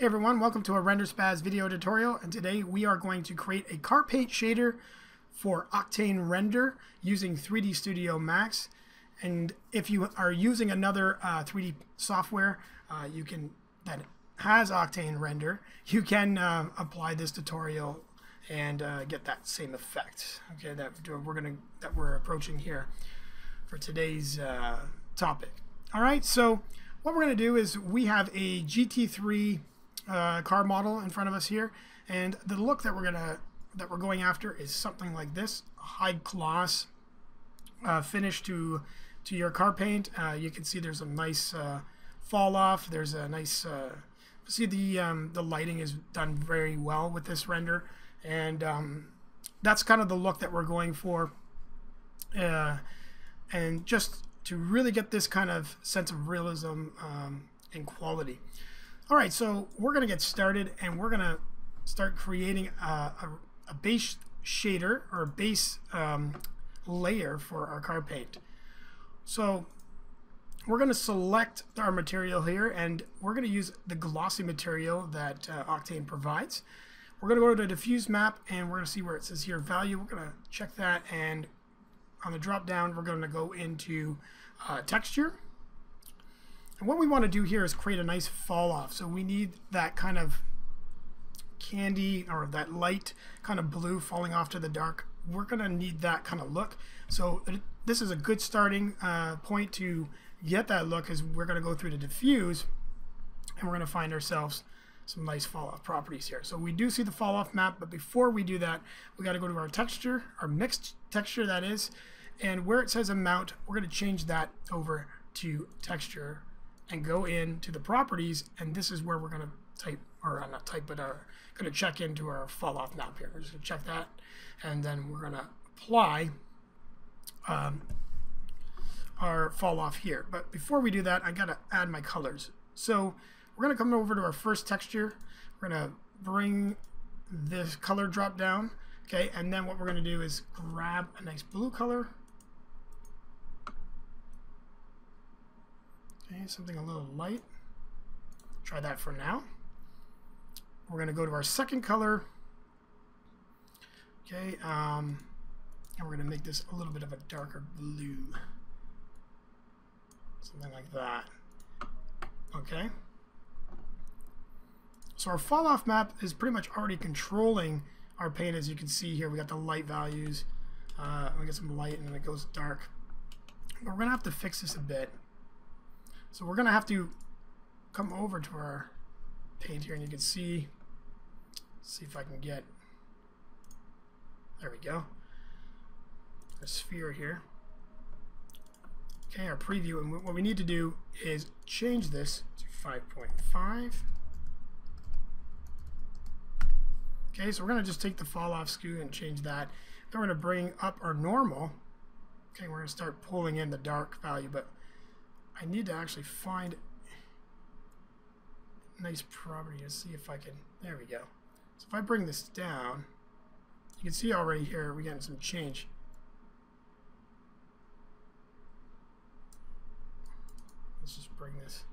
Hey everyone, welcome to a RenderSpaz video tutorial and today we are going to create a car paint shader for Octane Render using 3D Studio Max. And if you are using another uh, 3D software uh, you can that has Octane Render you can uh, apply this tutorial and uh, get that same effect. Okay that we're gonna that we're approaching here for today's uh, topic. Alright so what we're going to do is we have a GT3 uh, car model in front of us here, and the look that we're gonna that we're going after is something like this: high gloss uh, finish to to your car paint. Uh, you can see there's a nice uh, fall off. There's a nice uh, see the um, the lighting is done very well with this render, and um, that's kind of the look that we're going for. Uh, and just to really get this kind of sense of realism um, and quality. All right, so we're to get started and we're to start creating a, a, a, base shader or base um, layer for our car paint. So we're going to select our material here and we're going to use the glossy material that uh, Octane provides. We're going to go to the diffuse map and we're going to see where it says here value. We're going to check that and on the drop down we're going to go into uh, texture and what we want to do here is create a nice fall off. So we need that kind of candy or that light kind of blue falling off to the dark. We're going to need that kind of look. So this is a good starting uh, point to get that look is we're going to go through the diffuse and we're going to find ourselves some nice fall off properties here. So we do see the fall off map, but before we do that, we got to go to our texture, our mixed texture that is, and where it says amount, we're going to change that over to texture and go into the properties, and this is where we're going to type, or uh, not type, but are going to check into our fall off map here. We're just going to check that, and then we're going to apply um, our fall off here. But before we do that, I got to add my colors. So we're going to come over to our first texture. We're going to bring this color drop down. Okay, and then what we're going to do is grab a nice blue color Okay, something a little light. Try that for now. We're going to go to our second color. Okay, um, and we're going to make this a little bit of a darker blue. Something like that. Okay. So our fall off map is pretty much already controlling our paint as you can see here. We got the light values. Uh, we get some light and then it goes dark. But we're going to have to fix this a bit. So we're going to have to come over to our paint here and you can see, see if I can get, there we go, a sphere here. Okay, our preview, and what we need to do is change this to 5.5. Okay, so we're going to just take the fall off skew and change that. Then we're to bring up our normal. Okay, we're to start pulling in the dark value, but I need to actually find nice property to see if I can, there we go. So if I bring this down, you can see already here we're getting some change. Let's just bring this.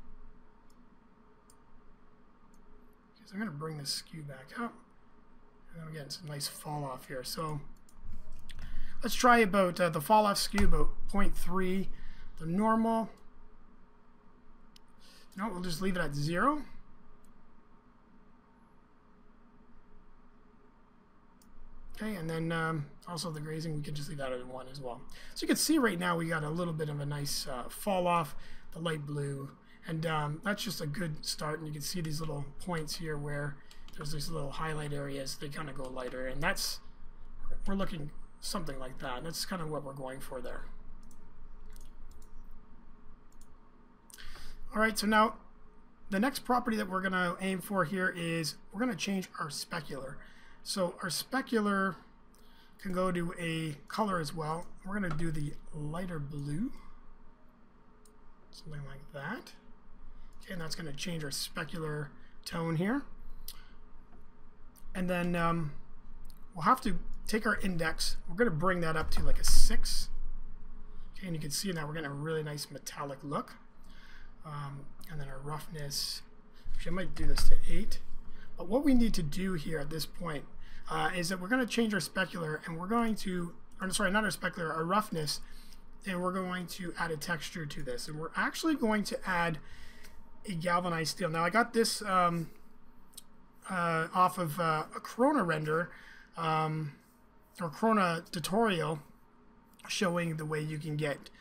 Okay, so I'm going to bring this skew back up. And I'm getting some nice fall off here. So let's try about uh, the fall off skew about 0.3. The normal no, we'll just leave it at zero. Okay, and then um, also the grazing, we can just leave that at one as well. So you can see right now we got a little bit of a nice uh, fall off, the light blue, and um, that's just a good start. And you can see these little points here where there's these little highlight areas, they kind of go lighter, and that's, we're looking something like that. That's kind of what we're going for there. All right, so now the next property that we're going to aim for here is we're going to change our specular. So our specular can go to a color as well. We're going to do the lighter blue, something like that. Okay, and that's going to change our specular tone here. And then um, we'll have to take our index. We're going to bring that up to like a 6. Okay, and you can see now we're getting a really nice metallic look. Um, and then our roughness, Actually, I might do this to 8. But what we need to do here at this point uh, is that we're going to change our specular and we're going to, or sorry, not our specular, our roughness, and we're going to add a texture to this. And we're actually going to add a galvanized steel. Now I got this um, uh, off of uh, a Corona render um, or Corona tutorial showing the way you can get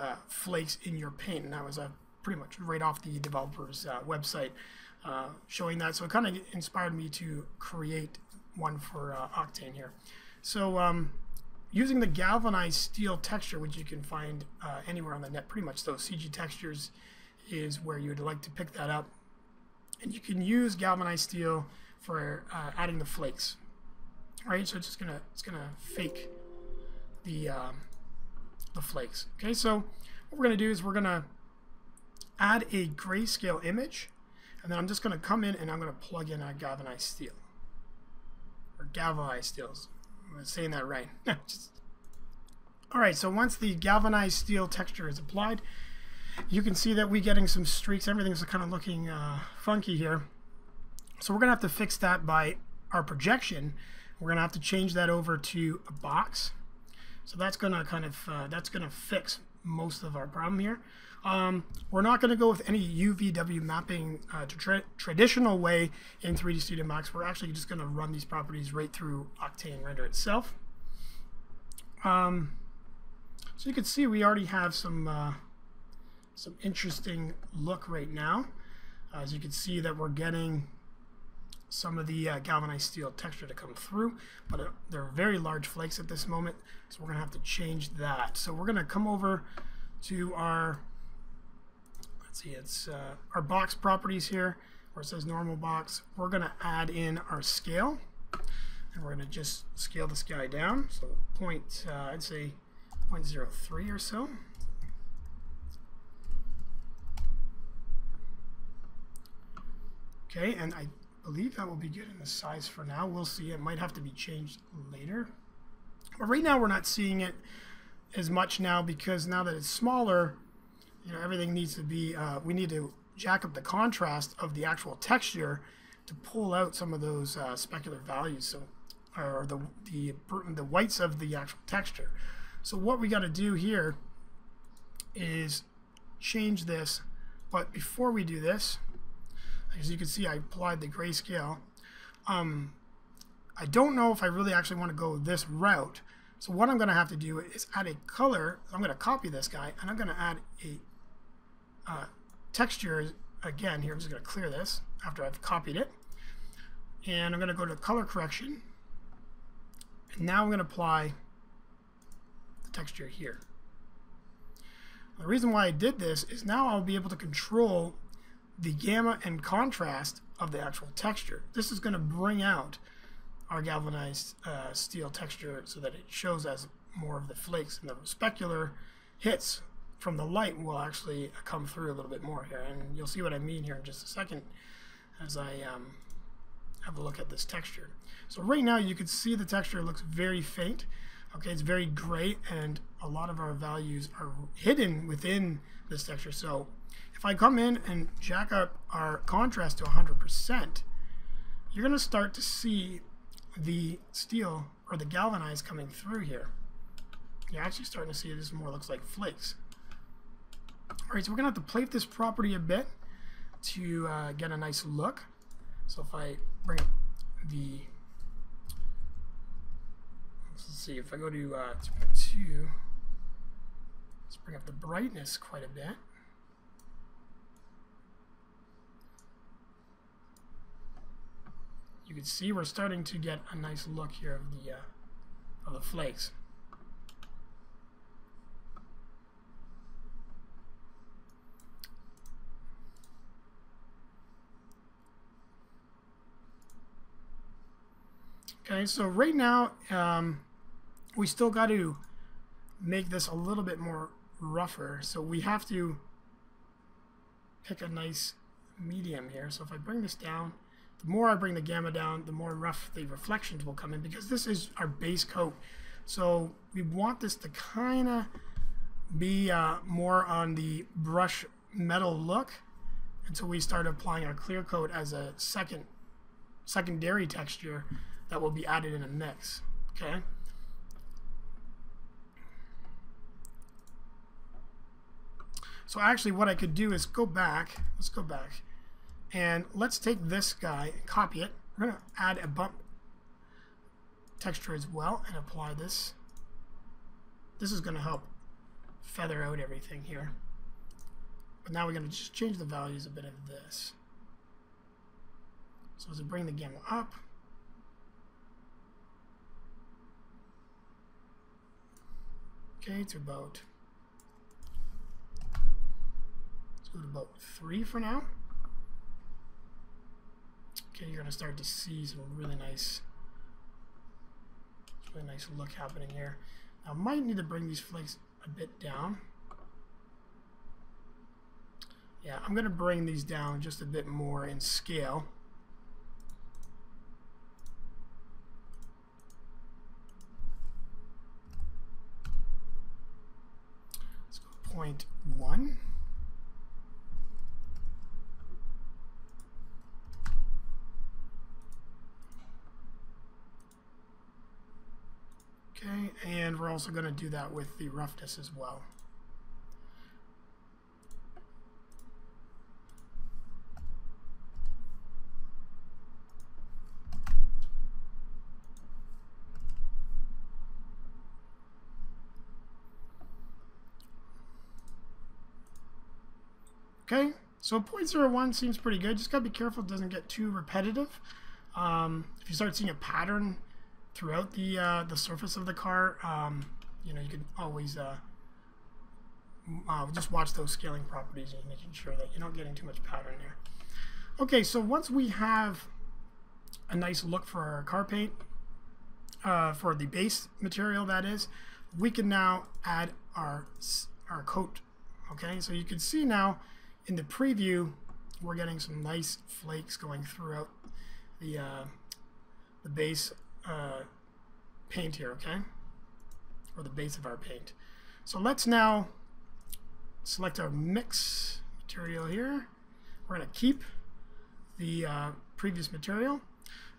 uh, flakes in your paint. And that was uh, pretty much right off the developer's uh, website uh, showing that. So it kind of inspired me to create one for uh, Octane here. So um, using the galvanized steel texture, which you can find uh, anywhere on the net, pretty much those CG textures is where you would like to pick that up. And you can use galvanized steel for adding the flakes. All right, so it's just gonna it's gonna fake the um, the flakes. Okay, so what we're gonna do is we're gonna add a grayscale image, and then I'm just gonna come in and I'm gonna plug in a galvanized steel or galvanized steels. I'm saying that right. just, all right, so once the galvanized steel texture is applied, you can see that we're getting some streaks. Everything's kind of looking uh, funky here. So we're going to have to fix that by our projection. We're going to have to change that over to a box. So that's going to kind of, uh, that's going to fix most of our problem here. Um, we're not going to go with any UVW mapping uh, tra traditional way in 3D Studio Max. We're actually just going to run these properties right through Octane Render itself. Um, so you can see we already have some uh, some interesting look right now. As you can see that we're getting some of the uh, galvanized steel texture to come through, but uh, they're very large flakes at this moment, so we're to have to change that. So we're to come over to our, let's see, it's uh, our box properties here, where it says normal box. We're to add in our scale, and we're to just scale this guy down. So point, uh, I'd say 0.03 or so. Okay, and I believe that will be good in the size for now. We'll see. It might have to be changed later. But right now we're not seeing it as much now because now that it's smaller, you know, everything needs to be, uh, we need to jack up the contrast of the actual texture to pull out some of those uh, specular values. So, or the, the, the whites of the actual texture. So what we got to do here is change this. But before we do this, as you can see, I applied the grayscale. Um, I don't know if I really actually want to go this route. So what I'm going to have to do is add a color. I'm going to copy this guy, and I'm going to add a uh, texture again here. I'm just going to clear this after I've copied it. And I'm going to go to color correction. And now I'm going to apply the texture here. The reason why I did this is now I'll be able to control the gamma and contrast of the actual texture. This is going to bring out our galvanized uh, steel texture so that it shows as more of the flakes and the specular hits from the light will actually come through a little bit more here and you'll see what I mean here in just a second as I um, have a look at this texture. So right now you can see the texture looks very faint okay it's very gray and a lot of our values are hidden within this texture so if I come in and jack up our contrast to 100%, you're going to start to see the steel or the galvanized coming through here. You're actually starting to see this more looks like flakes. Alright, so we're going to have to plate this property a bit to uh, get a nice look. So if I bring the, let's see, if I go to uh, 2.2, let's bring up the brightness quite a bit. you can see we're starting to get a nice look here of the uh, of the flakes. Okay, so right now um, we still got to make this a little bit more rougher. So we have to pick a nice medium here. So if I bring this down, the more I bring the gamma down, the more rough the reflections will come in because this is our base coat. So we want this to kind of be uh, more on the brush metal look. until we start applying our clear coat as a second secondary texture that will be added in a mix. Okay. So actually what I could do is go back, let's go back, and let's take this guy, copy it. We're to add a bump texture as well and apply this. This is to help feather out everything here. But now we're to just change the values a bit of this. So as I bring the gamma up, okay, to about let's go to about three for now. Okay, you're gonna start to see some really nice, really nice look happening here. I might need to bring these flakes a bit down. Yeah, I'm going to bring these down just a bit more in scale. Let's go point one. Okay, and we're also going to do that with the roughness as well. Okay, so 0.01 seems pretty good. Just gotta be careful it doesn't get too repetitive. Um, if you start seeing a pattern throughout the uh, the surface of the car, um, you know, you can always uh, uh, just watch those scaling properties and making sure that you're not getting too much powder in there. Okay, so once we have a nice look for our car paint, uh, for the base material that is, we can now add our our coat. Okay, so you can see now in the preview, we're getting some nice flakes going throughout the uh, the base uh, paint here, okay? Or the base of our paint. So let's now select our mix material here. We're going to keep the uh, previous material.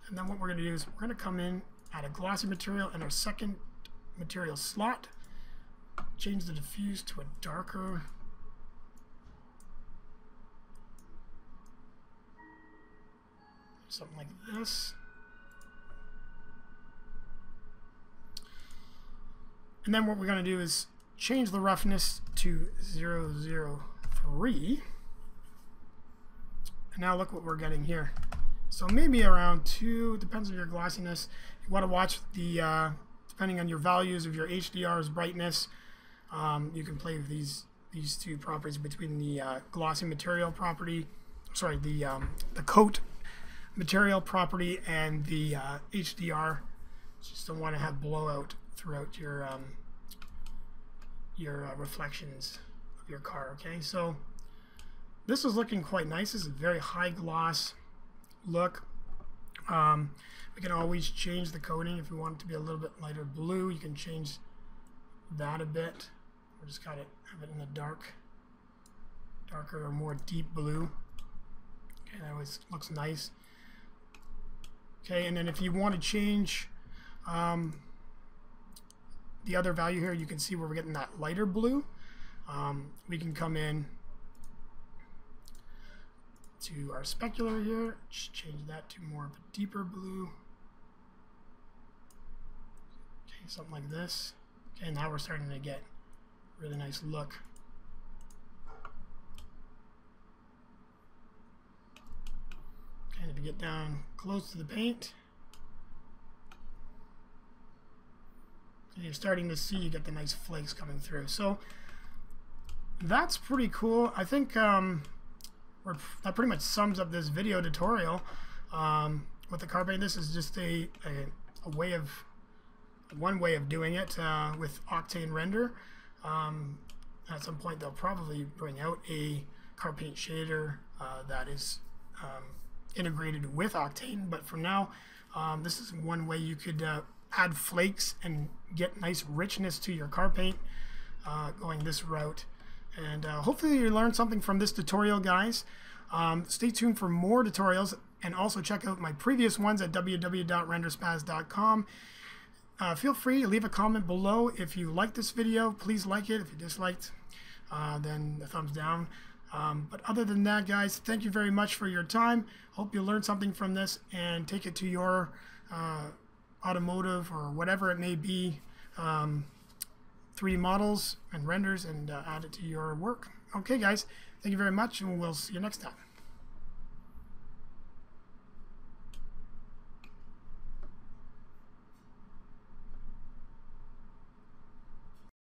And then what we're going to do is we're going to come in, add a glossy material in our second material slot, change the diffuse to a darker something like this. And then what we're going to do is change the roughness to 003. And now look what we're getting here. So maybe around 2, depends on your glossiness. You want to watch the, uh, depending on your values of your HDR's brightness, um, you can play with these these two properties between the uh, glossy material property, sorry, the, um, the coat material property and the uh, HDR. Just don't want to have blowout throughout your um, your uh, reflections of your car. Okay, so this is looking quite nice. This is a very high gloss look. Um, we can always change the coating if we want it to be a little bit lighter blue. You can change that a bit. We just got it have it in the dark, darker or more deep blue. Okay, that always looks nice. Okay, and then if you want to change um, the other value here, you can see where we're getting that lighter blue. Um, we can come in to our specular here, just change that to more of a deeper blue. Okay, something like this. Okay, now we're starting to get really nice look. kind of get down close to the paint. And you're starting to see you get the nice flakes coming through. So that's pretty cool. I think um, that pretty much sums up this video tutorial um, with the car paint. This is just a, a, a, way of one way of doing it uh, with Octane Render. Um, at some point they'll probably bring out a car paint shader uh, that is um, integrated with Octane, but for now, um, this is one way you could uh, add flakes and get nice richness to your car paint uh, going this route. And uh, hopefully you learned something from this tutorial, guys. Um, stay tuned for more tutorials and also check out my previous ones at www.renderspaz.com. Uh, feel free to leave a comment below if you like this video. Please like it. If you disliked, uh, then the thumbs down. Um, but other than that, guys, thank you very much for your time. Hope you learned something from this and take it to your uh, automotive or whatever it may be um, 3D models and renders and uh, add it to your work. Okay, guys, thank you very much, and we'll see you next time.